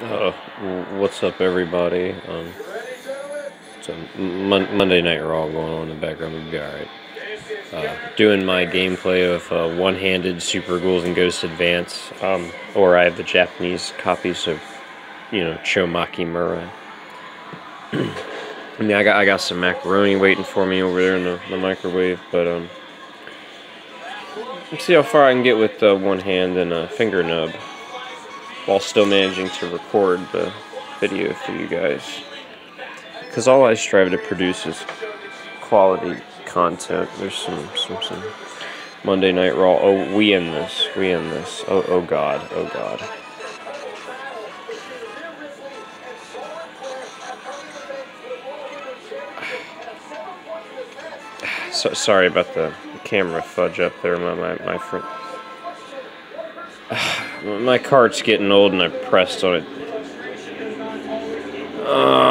Uh, what's up, everybody? Um, it's a Mon Monday Night Raw going on in the background. We'll be alright. Uh, doing my gameplay of uh, One-Handed Super Ghouls and Ghosts Advance, um, or I have the Japanese copies of, you know, Chō Makaimura. I mean, I got I got some macaroni waiting for me over there in the, the microwave, but um, let's see how far I can get with uh, one hand and a finger nub while still managing to record the video for you guys. Because all I strive to produce is quality content. There's some, some, some Monday Night Raw. Oh, we in this. We in this. Oh, oh God. Oh God. So, sorry about the camera fudge up there, my, my, my friend. My cart's getting old and I pressed on it. Uh,